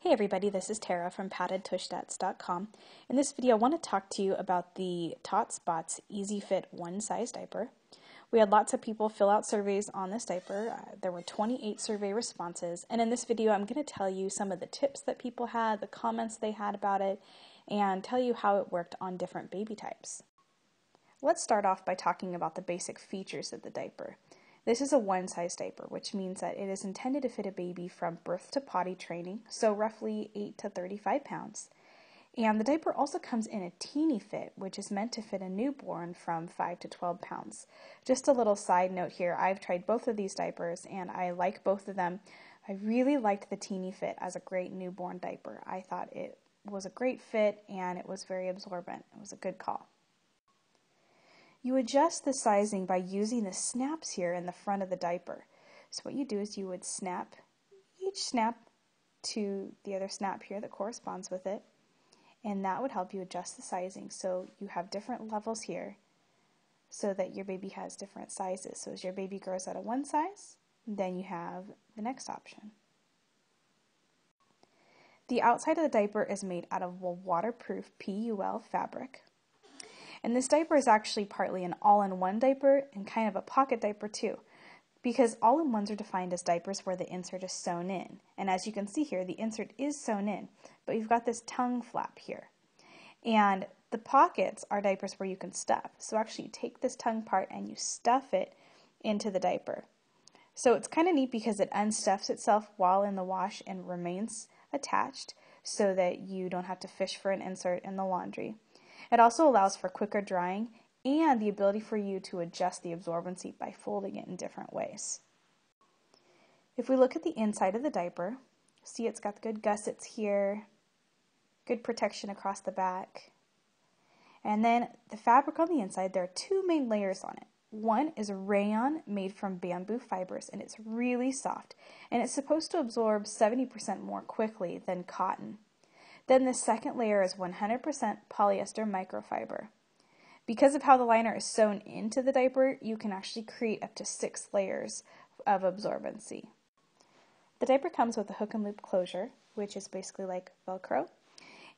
Hey everybody, this is Tara from paddedtushstats.com. In this video, I want to talk to you about the Tots Bots Easy Fit One Size Diaper. We had lots of people fill out surveys on this diaper. Uh, there were 28 survey responses, and in this video, I'm going to tell you some of the tips that people had, the comments they had about it, and tell you how it worked on different baby types. Let's start off by talking about the basic features of the diaper. This is a one size diaper, which means that it is intended to fit a baby from birth to potty training, so roughly 8 to 35 pounds. And the diaper also comes in a teeny fit, which is meant to fit a newborn from 5 to 12 pounds. Just a little side note here I've tried both of these diapers and I like both of them. I really liked the teeny fit as a great newborn diaper. I thought it was a great fit and it was very absorbent. It was a good call. You adjust the sizing by using the snaps here in the front of the diaper. So what you do is you would snap each snap to the other snap here that corresponds with it, and that would help you adjust the sizing. So you have different levels here so that your baby has different sizes. So as your baby grows out of one size, then you have the next option. The outside of the diaper is made out of a waterproof PUL fabric. And this diaper is actually partly an all in one diaper and kind of a pocket diaper too, because all in ones are defined as diapers where the insert is sewn in. And as you can see here, the insert is sewn in, but you've got this tongue flap here. And the pockets are diapers where you can stuff. So actually, you take this tongue part and you stuff it into the diaper. So it's kind of neat because it unstuffs itself while in the wash and remains attached so that you don't have to fish for an insert in the laundry. It also allows for quicker drying and the ability for you to adjust the absorbency by folding it in different ways. If we look at the inside of the diaper, see it's got good gussets here, good protection across the back. And then the fabric on the inside, there are two main layers on it. One is rayon made from bamboo fibers and it's really soft and it's supposed to absorb 70% more quickly than cotton. Then the second layer is 100% polyester microfiber. Because of how the liner is sewn into the diaper, you can actually create up to six layers of absorbency. The diaper comes with a hook and loop closure, which is basically like Velcro,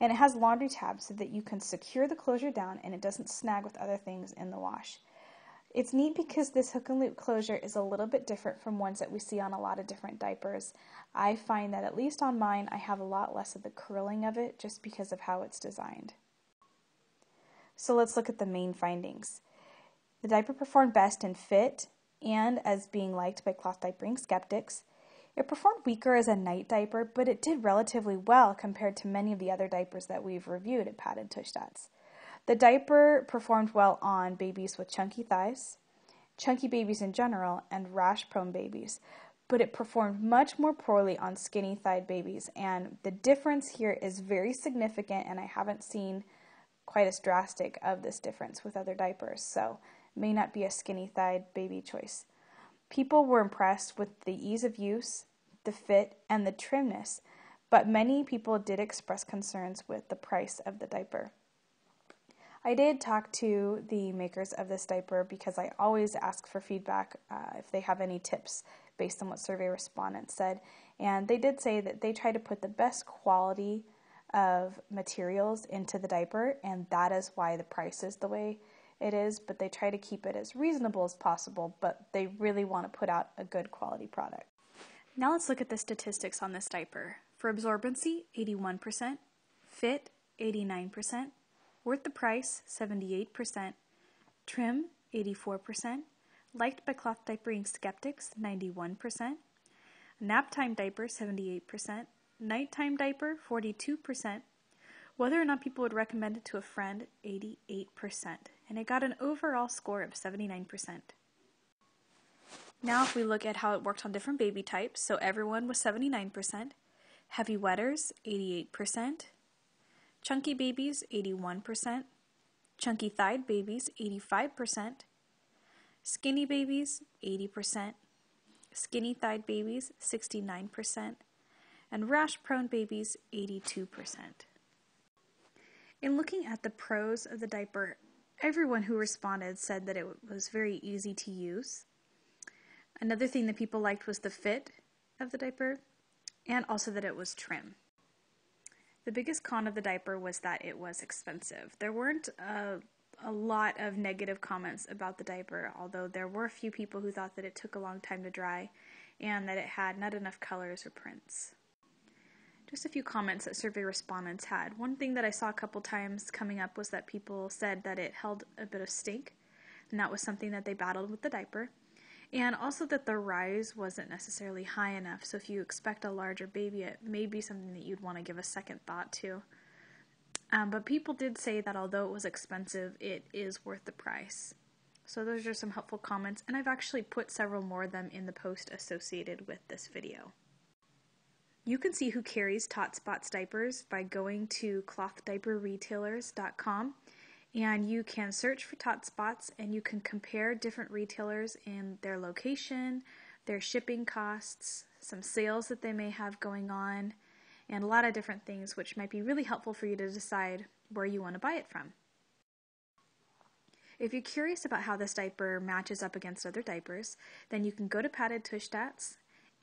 and it has laundry tabs so that you can secure the closure down and it doesn't snag with other things in the wash. It's neat because this hook and loop closure is a little bit different from ones that we see on a lot of different diapers. I find that at least on mine, I have a lot less of the curling of it just because of how it's designed. So let's look at the main findings. The diaper performed best in fit and as being liked by cloth diapering skeptics. It performed weaker as a night diaper, but it did relatively well compared to many of the other diapers that we've reviewed at Padded Tush Stats. The diaper performed well on babies with chunky thighs, chunky babies in general, and rash prone babies, but it performed much more poorly on skinny thighed babies. And the difference here is very significant, and I haven't seen quite as drastic of this difference with other diapers, so may not be a skinny thighed baby choice. People were impressed with the ease of use, the fit, and the trimness, but many people did express concerns with the price of the diaper. I did talk to the makers of this diaper because I always ask for feedback uh, if they have any tips based on what survey respondents said. And they did say that they try to put the best quality of materials into the diaper, and that is why the price is the way it is. But they try to keep it as reasonable as possible, but they really want to put out a good quality product. Now let's look at the statistics on this diaper. For absorbency, 81%, fit, 89%, Worth the price, 78%. Trim, 84%. Liked by cloth diapering skeptics, 91%. Nap time diaper, 78%. Nighttime diaper, 42%. Whether or not people would recommend it to a friend, 88%. And it got an overall score of 79%. Now, if we look at how it worked on different baby types, so everyone was 79%, heavy wetters, 88%, Chunky babies, 81%. Chunky thighed babies, 85%. Skinny babies, 80%. Skinny thighed babies, 69%. And rash prone babies, 82%. In looking at the pros of the diaper, everyone who responded said that it was very easy to use. Another thing that people liked was the fit of the diaper and also that it was trim. The biggest con of the diaper was that it was expensive. There weren't a, a, lot of negative comments about the diaper, although there were a few people who thought that it took a long time to dry and that it had not enough colors or prints. Just a few comments that survey respondents had. One thing that I saw a couple times coming up was that people said that it held a bit of stink, and that was something that they battled with the diaper and also that the rise wasn't necessarily high enough. So if you expect a larger baby, it may be something that you'd want to give a second thought to. Um, but people did say that although it was expensive, it is worth the price. So those are some helpful comments, and I've actually put several more of them in the post associated with this video. You can see who carries Tots Bots diapers by going to clothdiaperretailers.com and you can search for Tots Bots and you can compare different retailers in their location, their shipping costs, some sales that they may have going on, and a lot of different things which might be really helpful for you to decide where you want to buy it from. If you're curious about how this diaper matches up against other diapers, then you can go to Padded Tush Stats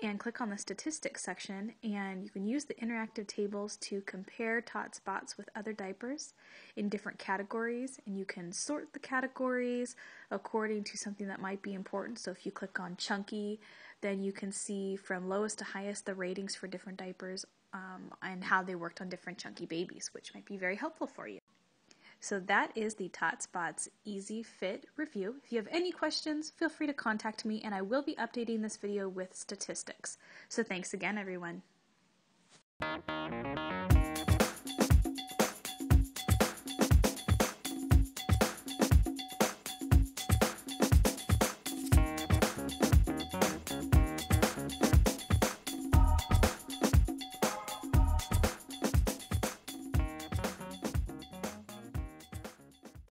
and click on the statistics section and you can use the interactive tables to compare Tots Bots with other diapers in different categories and you can sort the categories according to something that might be important. So if you click on chunky then you can see from lowest to highest the ratings for different diapers um, and how they worked on different chunky babies which might be very helpful for you so that is the Tots Bots Easy Fit review. If you have any questions, feel free to contact me and I will be updating this video with statistics. So thanks again, everyone.